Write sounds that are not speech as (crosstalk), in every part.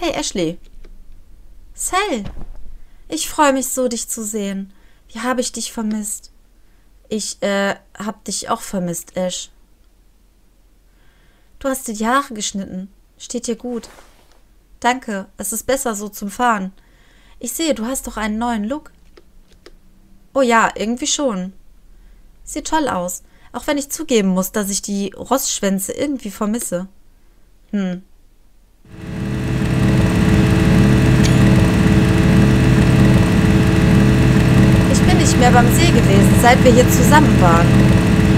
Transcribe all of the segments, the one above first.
Hey, Ashley. Sal. Ich freue mich so, dich zu sehen. Wie habe ich dich vermisst? Ich, äh, hab dich auch vermisst, Ash. Du hast dir die Haare geschnitten. Steht dir gut. Danke, es ist besser so zum Fahren. Ich sehe, du hast doch einen neuen Look. Oh ja, irgendwie schon. Sieht toll aus, auch wenn ich zugeben muss, dass ich die Rossschwänze irgendwie vermisse. Hm. Mehr beim See gewesen, seit wir hier zusammen waren.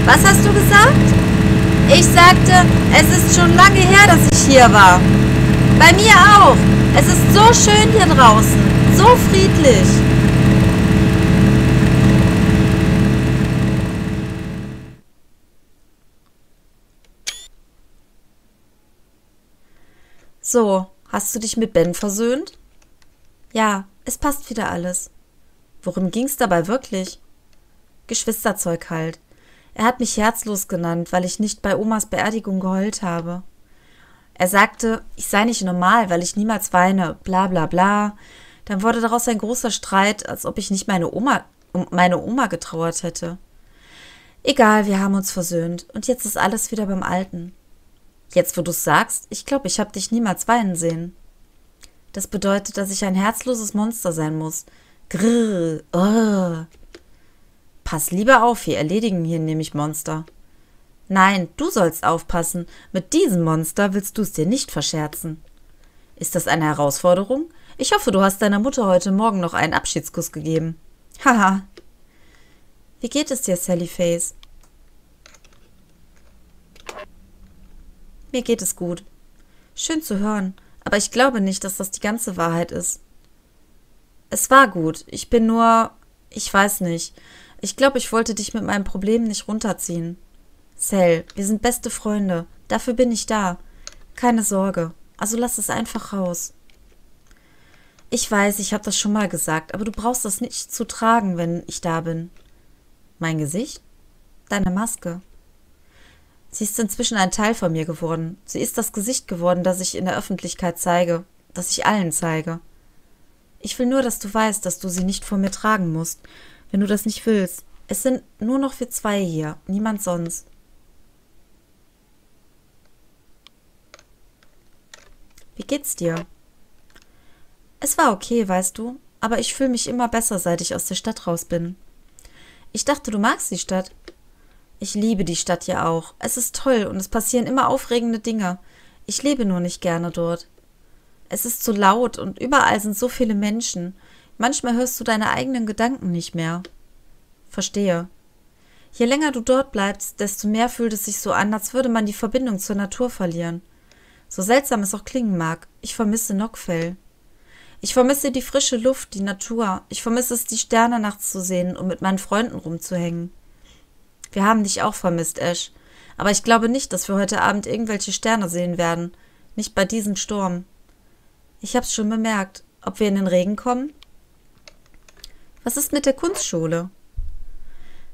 Was hast du gesagt? Ich sagte, es ist schon lange her, dass ich hier war. Bei mir auch. Es ist so schön hier draußen. So friedlich. So, hast du dich mit Ben versöhnt? Ja, es passt wieder alles. Worum ging's dabei wirklich? Geschwisterzeug halt. Er hat mich herzlos genannt, weil ich nicht bei Omas Beerdigung geheult habe. Er sagte, ich sei nicht normal, weil ich niemals weine, bla bla bla. Dann wurde daraus ein großer Streit, als ob ich nicht meine Oma, um meine Oma getrauert hätte. Egal, wir haben uns versöhnt und jetzt ist alles wieder beim Alten. Jetzt, wo du's sagst, ich glaube, ich habe dich niemals weinen sehen. Das bedeutet, dass ich ein herzloses Monster sein muss. Grrr, oh. Pass lieber auf, wir erledigen hier nämlich Monster. Nein, du sollst aufpassen. Mit diesem Monster willst du es dir nicht verscherzen. Ist das eine Herausforderung? Ich hoffe, du hast deiner Mutter heute Morgen noch einen Abschiedskuss gegeben. Haha. Wie geht es dir, Sally Face? Mir geht es gut. Schön zu hören, aber ich glaube nicht, dass das die ganze Wahrheit ist. Es war gut. Ich bin nur. Ich weiß nicht. Ich glaube, ich wollte dich mit meinem Problem nicht runterziehen. Cell, wir sind beste Freunde. Dafür bin ich da. Keine Sorge. Also lass es einfach raus. Ich weiß, ich habe das schon mal gesagt, aber du brauchst das nicht zu tragen, wenn ich da bin. Mein Gesicht? Deine Maske. Sie ist inzwischen ein Teil von mir geworden. Sie ist das Gesicht geworden, das ich in der Öffentlichkeit zeige, das ich allen zeige. Ich will nur, dass du weißt, dass du sie nicht vor mir tragen musst, wenn du das nicht willst. Es sind nur noch wir zwei hier, niemand sonst. Wie geht's dir? Es war okay, weißt du, aber ich fühle mich immer besser, seit ich aus der Stadt raus bin. Ich dachte, du magst die Stadt. Ich liebe die Stadt ja auch. Es ist toll und es passieren immer aufregende Dinge. Ich lebe nur nicht gerne dort. Es ist so laut und überall sind so viele Menschen. Manchmal hörst du deine eigenen Gedanken nicht mehr. Verstehe. Je länger du dort bleibst, desto mehr fühlt es sich so an, als würde man die Verbindung zur Natur verlieren. So seltsam es auch klingen mag, ich vermisse Nockfell. Ich vermisse die frische Luft, die Natur. Ich vermisse es, die Sterne nachts zu sehen und mit meinen Freunden rumzuhängen. Wir haben dich auch vermisst, Ash. Aber ich glaube nicht, dass wir heute Abend irgendwelche Sterne sehen werden. Nicht bei diesem Sturm. Ich hab's schon bemerkt. Ob wir in den Regen kommen? Was ist mit der Kunstschule?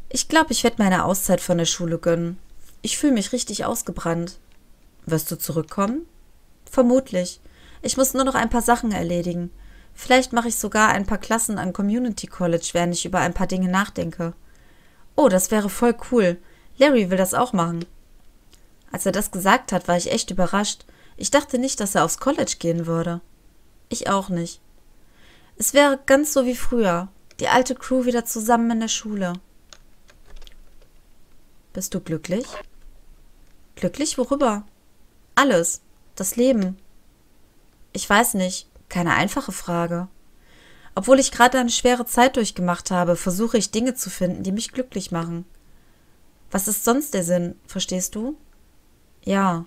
Ich glaube, ich werde meine Auszeit von der Schule gönnen. Ich fühle mich richtig ausgebrannt. Wirst du zurückkommen? Vermutlich. Ich muss nur noch ein paar Sachen erledigen. Vielleicht mache ich sogar ein paar Klassen an Community College, während ich über ein paar Dinge nachdenke. Oh, das wäre voll cool. Larry will das auch machen. Als er das gesagt hat, war ich echt überrascht. Ich dachte nicht, dass er aufs College gehen würde. Ich auch nicht. Es wäre ganz so wie früher. Die alte Crew wieder zusammen in der Schule. Bist du glücklich? Glücklich worüber? Alles. Das Leben. Ich weiß nicht. Keine einfache Frage. Obwohl ich gerade eine schwere Zeit durchgemacht habe, versuche ich Dinge zu finden, die mich glücklich machen. Was ist sonst der Sinn, verstehst du? Ja.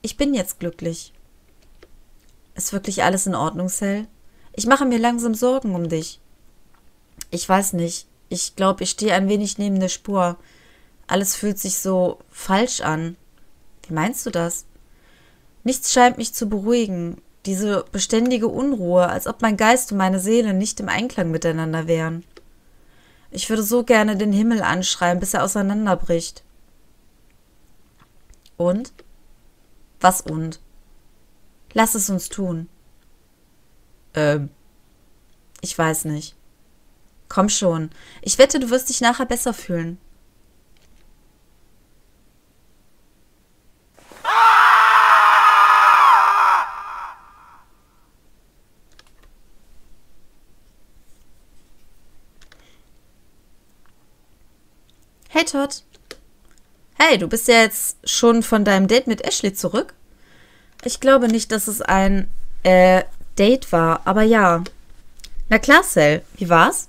Ich bin jetzt glücklich. Ist wirklich alles in Ordnung, Sel? Ich mache mir langsam Sorgen um dich. Ich weiß nicht. Ich glaube, ich stehe ein wenig neben der Spur. Alles fühlt sich so falsch an. Wie meinst du das? Nichts scheint mich zu beruhigen. Diese beständige Unruhe, als ob mein Geist und meine Seele nicht im Einklang miteinander wären. Ich würde so gerne den Himmel anschreien, bis er auseinanderbricht. Und? Was und? Lass es uns tun. Ähm, ich weiß nicht. Komm schon. Ich wette, du wirst dich nachher besser fühlen. Hey Todd. Hey, du bist ja jetzt schon von deinem Date mit Ashley zurück? Ich glaube nicht, dass es ein äh, Date war, aber ja. Na klar, Sel. Wie war's?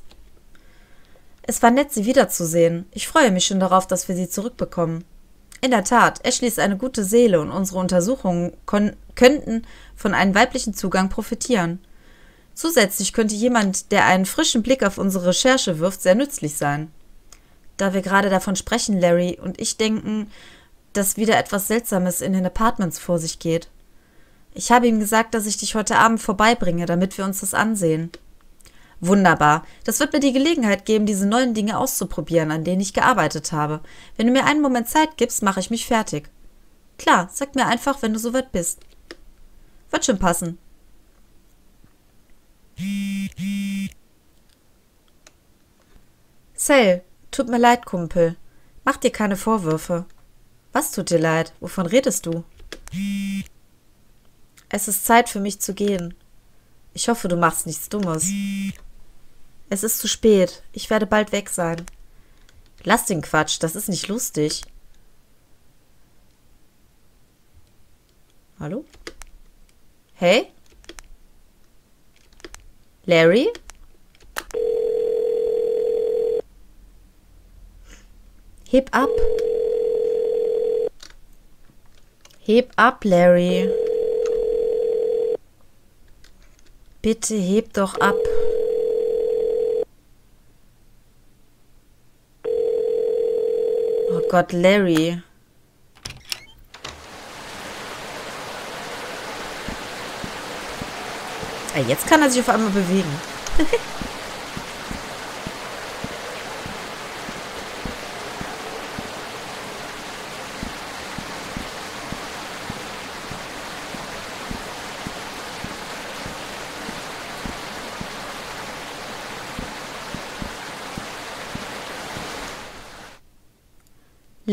Es war nett, sie wiederzusehen. Ich freue mich schon darauf, dass wir sie zurückbekommen. In der Tat, Ashley ist eine gute Seele und unsere Untersuchungen könnten von einem weiblichen Zugang profitieren. Zusätzlich könnte jemand, der einen frischen Blick auf unsere Recherche wirft, sehr nützlich sein da wir gerade davon sprechen, Larry und ich denken, dass wieder etwas Seltsames in den Apartments vor sich geht. Ich habe ihm gesagt, dass ich dich heute Abend vorbeibringe, damit wir uns das ansehen. Wunderbar. Das wird mir die Gelegenheit geben, diese neuen Dinge auszuprobieren, an denen ich gearbeitet habe. Wenn du mir einen Moment Zeit gibst, mache ich mich fertig. Klar, sag mir einfach, wenn du soweit bist. Wird schon passen. Cell, Tut mir leid, Kumpel. Mach dir keine Vorwürfe. Was tut dir leid? Wovon redest du? Es ist Zeit für mich zu gehen. Ich hoffe, du machst nichts Dummes. Es ist zu spät. Ich werde bald weg sein. Lass den Quatsch, das ist nicht lustig. Hallo? Hey? Larry? Heb ab. Heb ab, Larry. Bitte heb doch ab. Oh Gott, Larry. Jetzt kann er sich auf einmal bewegen. (laughs)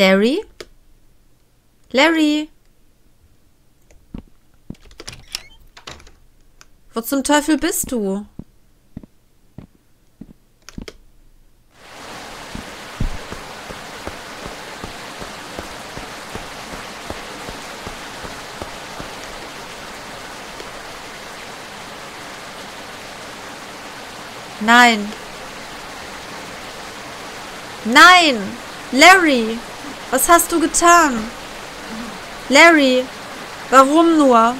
Larry? Larry? Wo zum Teufel bist du? Nein. Nein! Larry! Was hast du getan? Larry, warum nur?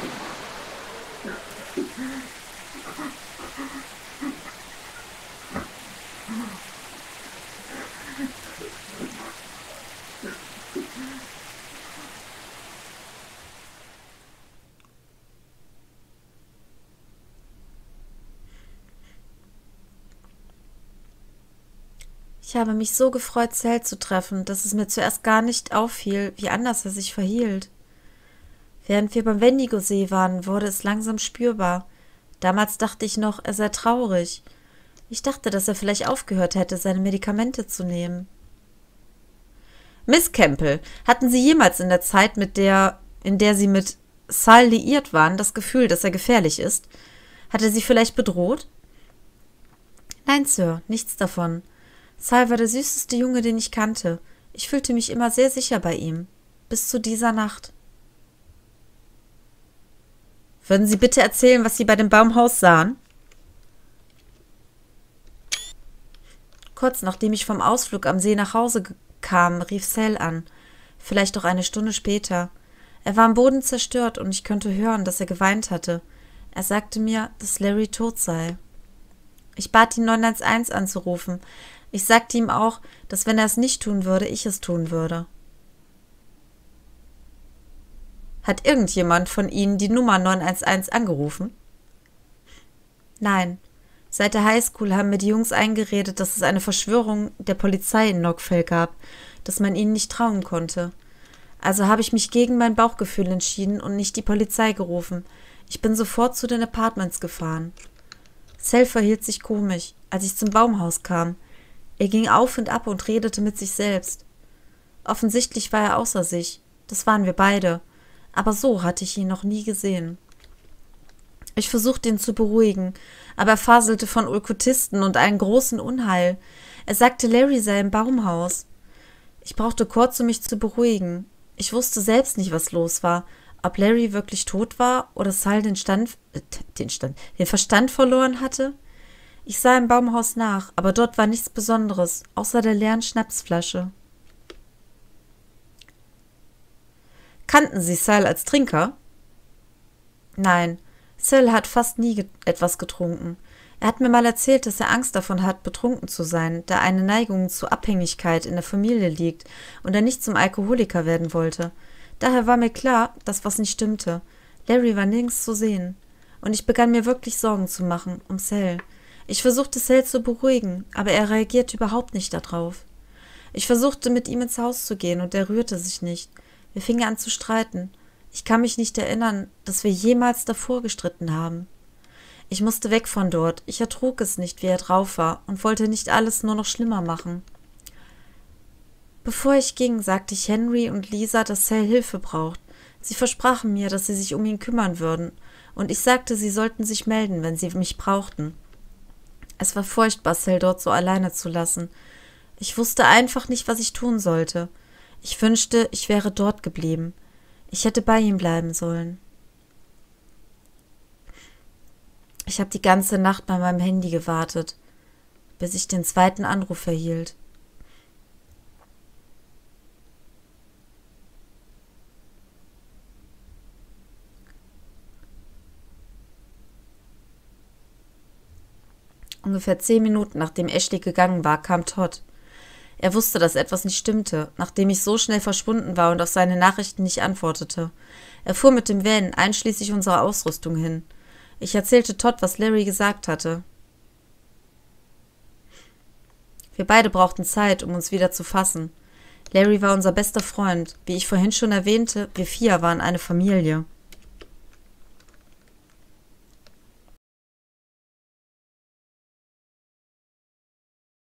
Ich habe mich so gefreut, Zell zu treffen, dass es mir zuerst gar nicht auffiel, wie anders er sich verhielt. Während wir beim Wendigo-See waren, wurde es langsam spürbar. Damals dachte ich noch, er sei traurig. Ich dachte, dass er vielleicht aufgehört hätte, seine Medikamente zu nehmen. Miss Campbell, hatten Sie jemals in der Zeit, mit der, in der Sie mit Sal liiert waren, das Gefühl, dass er gefährlich ist? Hat er Sie vielleicht bedroht? Nein, Sir, nichts davon. Sal war der süßeste Junge, den ich kannte. Ich fühlte mich immer sehr sicher bei ihm. Bis zu dieser Nacht. Würden Sie bitte erzählen, was Sie bei dem Baumhaus sahen? Kurz nachdem ich vom Ausflug am See nach Hause kam, rief Sal an. Vielleicht auch eine Stunde später. Er war am Boden zerstört und ich konnte hören, dass er geweint hatte. Er sagte mir, dass Larry tot sei. Ich bat ihn 911 anzurufen, ich sagte ihm auch, dass wenn er es nicht tun würde, ich es tun würde. Hat irgendjemand von Ihnen die Nummer 911 angerufen? Nein. Seit der Highschool haben mir die Jungs eingeredet, dass es eine Verschwörung der Polizei in Knockfell gab, dass man ihnen nicht trauen konnte. Also habe ich mich gegen mein Bauchgefühl entschieden und nicht die Polizei gerufen. Ich bin sofort zu den Apartments gefahren. Sel verhielt sich komisch, als ich zum Baumhaus kam. Er ging auf und ab und redete mit sich selbst. Offensichtlich war er außer sich. Das waren wir beide. Aber so hatte ich ihn noch nie gesehen. Ich versuchte ihn zu beruhigen, aber er faselte von Okkultisten und einem großen Unheil. Er sagte, Larry sei im Baumhaus. Ich brauchte kurz, um mich zu beruhigen. Ich wusste selbst nicht, was los war, ob Larry wirklich tot war oder Sal den Stand, äh, den Stand, den Verstand verloren hatte. Ich sah im Baumhaus nach, aber dort war nichts Besonderes, außer der leeren Schnapsflasche. Kannten Sie Sal als Trinker? Nein, Sal hat fast nie get etwas getrunken. Er hat mir mal erzählt, dass er Angst davon hat, betrunken zu sein, da eine Neigung zur Abhängigkeit in der Familie liegt und er nicht zum Alkoholiker werden wollte. Daher war mir klar, dass was nicht stimmte. Larry war nirgends zu sehen. Und ich begann mir wirklich Sorgen zu machen um Sal. Ich versuchte Sal zu beruhigen, aber er reagierte überhaupt nicht darauf. Ich versuchte mit ihm ins Haus zu gehen und er rührte sich nicht. Wir fingen an zu streiten. Ich kann mich nicht erinnern, dass wir jemals davor gestritten haben. Ich musste weg von dort. Ich ertrug es nicht, wie er drauf war und wollte nicht alles nur noch schlimmer machen. Bevor ich ging, sagte ich Henry und Lisa, dass Sal Hilfe braucht. Sie versprachen mir, dass sie sich um ihn kümmern würden, und ich sagte, sie sollten sich melden, wenn sie mich brauchten. Es war furchtbar, Sal dort so alleine zu lassen. Ich wusste einfach nicht, was ich tun sollte. Ich wünschte, ich wäre dort geblieben. Ich hätte bei ihm bleiben sollen. Ich habe die ganze Nacht bei meinem Handy gewartet, bis ich den zweiten Anruf erhielt. Ungefähr zehn Minuten nachdem Ashley gegangen war, kam Todd. Er wusste, dass etwas nicht stimmte, nachdem ich so schnell verschwunden war und auf seine Nachrichten nicht antwortete. Er fuhr mit dem Van einschließlich unserer Ausrüstung hin. Ich erzählte Todd, was Larry gesagt hatte. Wir beide brauchten Zeit, um uns wieder zu fassen. Larry war unser bester Freund. Wie ich vorhin schon erwähnte, wir vier waren eine Familie.